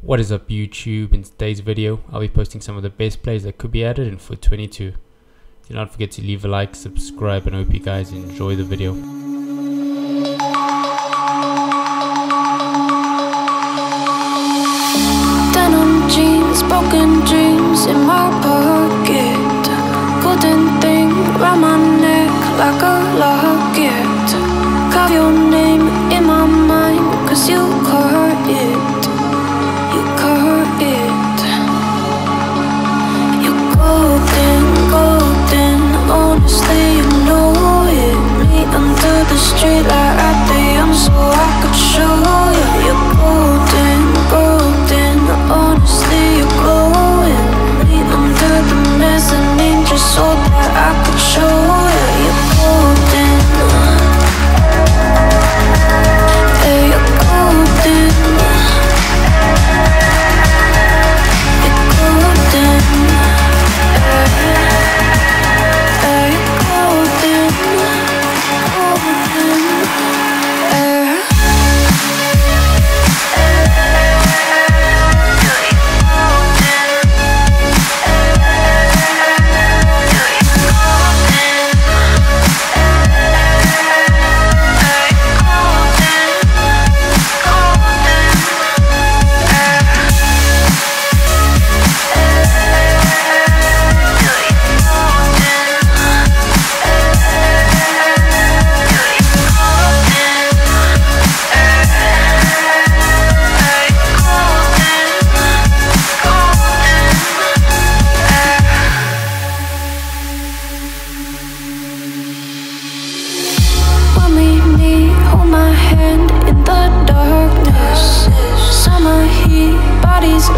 What is up YouTube? In today's video, I'll be posting some of the best plays that could be added in FUT 22. Do not forget to leave a like, subscribe and hope you guys enjoy the video. Denim jeans, broken dreams in my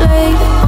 late